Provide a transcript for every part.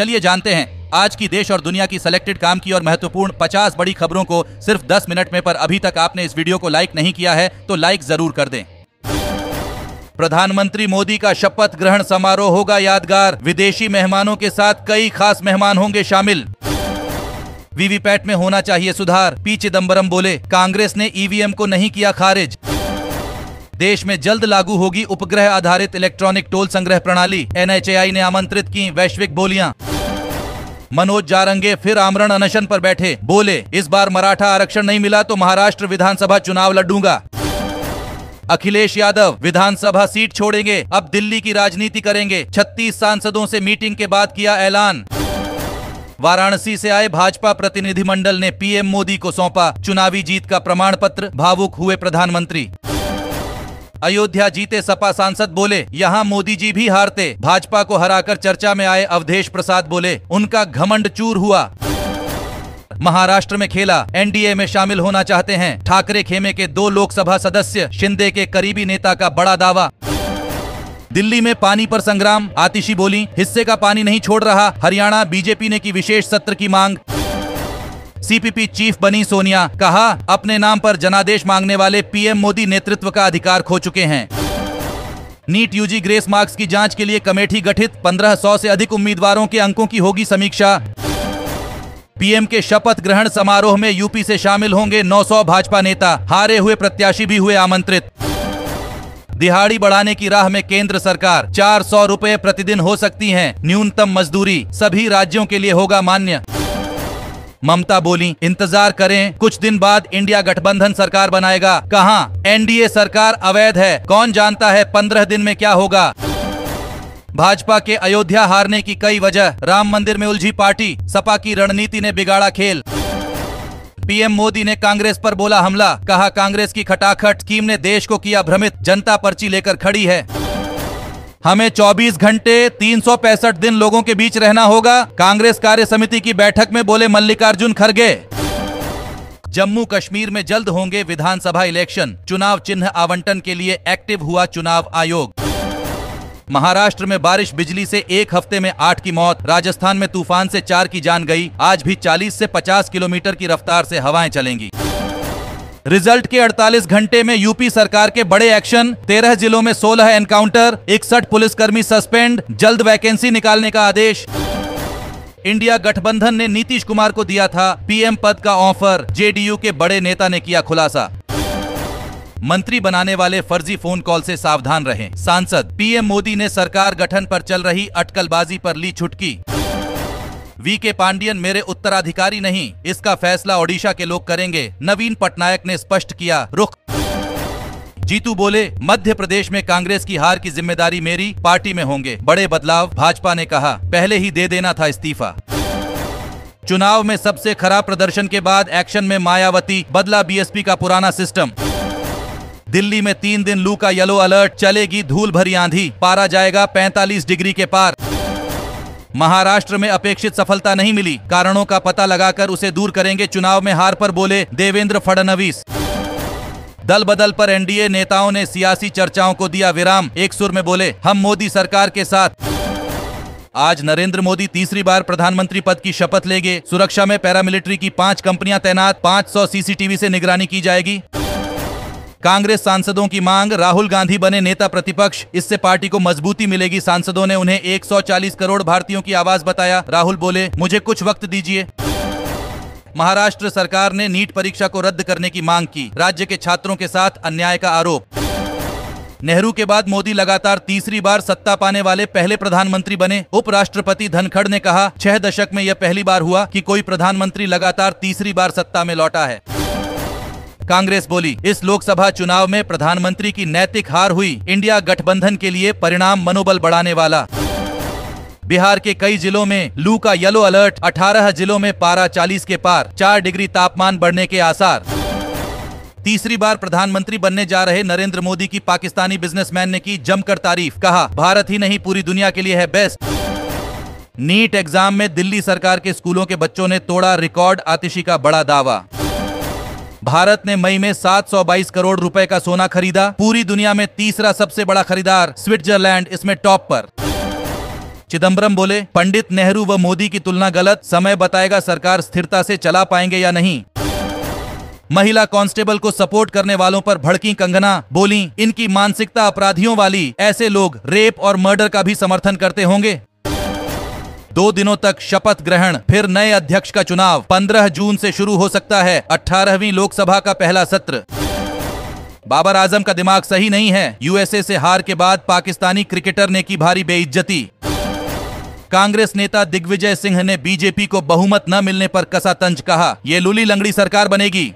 चलिए जानते हैं, आज की देश और दुनिया की सिलेक्टेड काम की और महत्वपूर्ण 50 बड़ी खबरों को सिर्फ़ 10 मिनट में पर अभी तक आपने इस वीडियो को लाइक नहीं किया है तो लाइक ज़रूर कर दें। प्रधानमंत्री मोदी का शपथ ग्रहण समारोह होगा यादगार, विदेशी मेहमानों के साथ कई खास मेहमान होंगे शामिल। वीवीपैट में होना चाहिए सुधार, पी चिदम्बरम बोले, कांग्रेस ने ईवीएम को नहीं किया खारिज। देश में जल्द लागू होगी उपग्रह आधारित इलेक्ट्रॉनिक टोल संग्रह प्रणाली, एनएचएआई ने आमंत्रित की वैश्विक बोलियाँ। मनोज जारंगे फिर आमरण अनशन पर बैठे। बोले, इस बार मराठा आरक्षण नहीं मिला तो महाराष्ट्र विधानसभा चुनाव लड़ूँगा। अखिलेश यादव विधानसभा सीट छोड़ेंगे, अब दिल्ली की राजनीति करेंगे। 36 सांसदों से मीटिंग के बाद किया ऐलान। वाराणसी से आए भाजपा प्रतिनिधिमंडल ने पीएम मोदी को सौंपा चुनावी जीत का प्रमाण पत्र भावुक हुए प्रधानमंत्री। अयोध्या जीते सपा सांसद बोले, यहाँ मोदी जी भी हारते। भाजपा को हराकर चर्चा में आए अवधेश प्रसाद बोले, उनका घमंड चूर हुआ। महाराष्ट्र में खेला, एनडीए में शामिल होना चाहते हैं। ठाकरे खेमे के दो लोकसभा सदस्य, शिंदे के करीबी नेता का बड़ा दावा। दिल्ली में पानी पर संग्राम, आतिशी बोली, हिस्से का पानी नहीं छोड़ रहा, हरियाणा, बीजेपी ने की विशेष सत्र की मांग। सीपीपी चीफ बनी सोनिया, कहा, अपने नाम पर जनादेश मांगने वाले पीएम मोदी नेतृत्व का अधिकार खो चुके हैं। नीट यूजी ग्रेस मार्क्स की जाँच के लिए कमेटी गठित 1500 से अधिक उम्मीदवारों के अंकों की होगी समीक्षा। पीएम के शपथ ग्रहण समारोह में यूपी से शामिल होंगे 900 भाजपा नेता, हारे हुए प्रत्याशी भी हुए आमंत्रित। दिहाड़ी बढ़ाने की राह में केंद्र सरकार, चार सौ रूपए प्रतिदिन हो सकती है, न्यूनतम मजदूरी, सभी राज्यों के लिए होगा मान्य। ममता बोली, इंतज़ार करें, कुछ दिन बाद इंडिया गठबंधन सरकार बनाएगा। कहा, एनडीए सरकार अवैध है, कौन जानता है पंद्रह दिन में क्या होगा? भाजपा के अयोध्या हारने की कई वजह, राम मंदिर में उलझी पार्टी, सपा की रणनीति ने बिगाड़ा खेल। पीएम मोदी ने कांग्रेस पर बोला हमला, कहा, कांग्रेस की खटाखट स्कीम ने देश को किया भ्रमित, जनता पर्ची लेकर खड़ी है। हमें 24 घंटे, तीन सौ पैंसठ दिन लोगों के बीच रहना होगा। कांग्रेस कार्य समिति की बैठक में बोले मल्लिकार्जुन खड़गे। जम्मू कश्मीर में जल्द होंगे विधानसभा इलेक्शन। चुनाव चिन्ह आवंटन के लिए एक्टिव हुआ चुनाव आयोग। महाराष्ट्र में बारिश बिजली से एक हफ़्ते में आठ की मौत। राजस्थान में तूफ़ान से चार की जान गई। आज भी 40 से 50 किलोमीटर की रफ्तार से हवाएँ चलेंगी। रिज़ल्ट के 48 घंटे में यूपी सरकार के बड़े एक्शन 13 जिलों में 16 एनकाउंटर, इकसठ पुलिसकर्मी सस्पेंड, जल्द वैकेंसी निकालने का आदेश। इंडिया गठबंधन ने नीतीश कुमार को दिया था पीएम पद का ऑफ़र, जेडीयू के बड़े नेता ने किया खुलासा। मंत्री बनाने वाले फर्जी फ़ोन कॉल से सावधान रहें। सांसद, पीएम मोदी ने सरकार गठन पर चल रही अटकलबाजी पर ली छुटकी। वी के पांडियन मेरे उत्तराधिकारी नहीं, इसका फैसला ओडिशा के लोग करेंगे, नवीन पटनायक ने स्पष्ट किया, रुख। जीतू बोले, मध्य प्रदेश में कांग्रेस की हार की ज़िम्मेदारी मेरी, पार्टी में होंगे, बड़े बदलाव, भाजपा ने कहा, पहले ही दे देना था इस्तीफा। चुनाव में सबसे खराब प्रदर्शन के बाद एक्शन में मायावती, बदला बीएसपी का पुराना सिस्टम। दिल्ली में तीन दिन लू का येलो अलर्ट, चलेगी धूल भरी आंधी, पारा जाएगा 45 डिग्री के पार। महाराष्ट्र में अपेक्षित सफलता नहीं मिली। कारणों का पता लगाकर उसे दूर करेंगे। चुनाव में हार पर बोले देवेंद्र फडणवीस। दल बदल पर एनडीए नेताओं ने सियासी चर्चाओं को दिया विराम। एक सुर में बोले, हम मोदी सरकार के साथ। आज नरेंद्र मोदी तीसरी बार प्रधानमंत्री पद की शपथ लेंगे। सुरक्षा में पैरामिलिट्री की पाँच कंपनियाँ तैनात 500 सीसीटीवी से निगरानी की जाएगी। कांग्रेस सांसदों की मांग, राहुल गांधी बने नेता प्रतिपक्ष, इससे पार्टी को मजबूती मिलेगी। सांसदों ने उन्हें 140 करोड़ भारतीयों की आवाज़ बताया। राहुल बोले, मुझे कुछ वक्त दीजिए। महाराष्ट्र सरकार ने नीट परीक्षा को रद्द करने की मांग की। राज्य के छात्रों के साथ अन्याय का आरोप। नेहरू के बाद मोदी लगातार तीसरी बार सत्ता पाने वाले पहले प्रधानमंत्री बने। उपराष्ट्रपति धनखड़ ने कहा, छह दशक में यह पहली बार हुआ कि कोई प्रधानमंत्री लगातार तीसरी बार सत्ता में लौटा है। कांग्रेस बोली, इस लोकसभा चुनाव में प्रधानमंत्री की नैतिक हार हुई। इंडिया गठबंधन के लिए परिणाम मनोबल बढ़ाने वाला। बिहार के कई जिलों में लू का येलो अलर्ट 18 जिलों में पारा 40 के पार 4 डिग्री तापमान बढ़ने के आसार। तीसरी बार प्रधानमंत्री बनने जा रहे नरेंद्र मोदी की पाकिस्तानी बिजनेसमैन ने की जमकर तारीफ़। कहा, भारत ही नहीं, पूरी दुनिया के लिए है बेस्ट। नीट एग्ज़ाम में दिल्ली सरकार के स्कूलों के बच्चों ने तोड़ा रिकॉर्ड आतिशी का बड़ा दावा। भारत ने मई में 722 करोड़ रुपए का सोना खरीदा। पूरी दुनिया में तीसरा सबसे बड़ा खरीदार स्विट्जरलैंड, इसमें टॉप पर। चिदम्बरम बोले, पंडित नेहरू व मोदी की तुलना गलत, समय बताएगा सरकार स्थिरता से चला पाएँगे या नहीं। महिला कांस्टेबल को सपोर्ट करने वालों पर भड़की कंगना, बोली, इनकी मानसिकता अपराधियों वाली, ऐसे लोग रेप और मर्डर का भी समर्थन करते होंगे। दो दिनों तक शपथ ग्रहण, फिर नए अध्यक्ष का चुनाव। 15 जून से शुरू हो सकता है 18वीं लोकसभा का पहला सत्र। बाबर आज़म का दिमाग सही नहीं है। यूएसए से हार के बाद पाकिस्तानी क्रिकेटर ने की भारी बेइज्जती। कांग्रेस नेता दिग्विजय सिंह ने बीजेपी को बहुमत न मिलने पर कसा तंज कहा। ये लुली लंगड़ी सरकार बनेगी।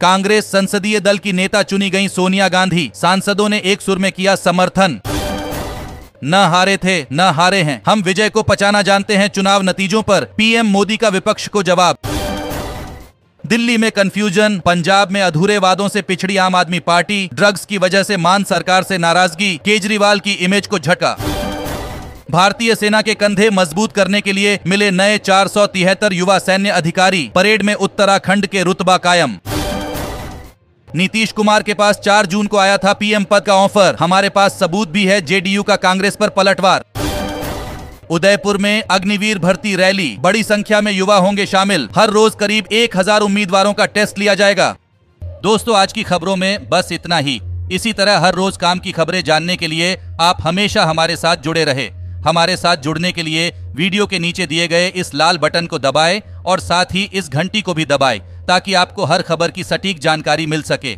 कांग्रेस संसदीय दल की नेता चुनी गई सोनिया गांधी। सांसदों ने एक सुर में किया समर्थन। न हारे थे, न हारे हैं। हम विजय को पचाना जानते हैं चुनाव नतीजों पर। पीएम मोदी का विपक्ष को जवाब। दिल्ली में कंफ्यूजन पंजाब में अधूरे वादों से पिछड़ी आम आदमी पार्टी। ड्रग्स की वजह से मान सरकार से नाराज़गी। केजरीवाल की इमेज को झटका। भारतीय सेना के कंधे मज़बूत करने के लिए मिले नए चार सौ तिहत्तर युवा सैन्य अधिकारी। परेड में उत्तराखंड के रुतबा कायम। नीतीश कुमार के पास 4 जून को आया था पीएम पद का ऑफ़र। हमारे पास सबूत भी है जेडीयू का कांग्रेस पर पलटवार। उदयपुर में अग्निवीर भर्ती रैली। बड़ी संख्या में युवा होंगे शामिल। हर रोज करीब एक हज़ार उम्मीदवारों का टेस्ट लिया जाएगा। दोस्तों, आज की खबरों में बस इतना ही। इसी तरह हर रोज काम की खबरें जानने के लिए आप हमेशा हमारे साथ जुड़े रहे। हमारे साथ जुड़ने के लिए वीडियो के नीचे दिए गए इस लाल बटन को दबाएँ और साथ ही इस घंटी को भी दबाएँ। ताकि आपको हर खबर की सटीक जानकारी मिल सके।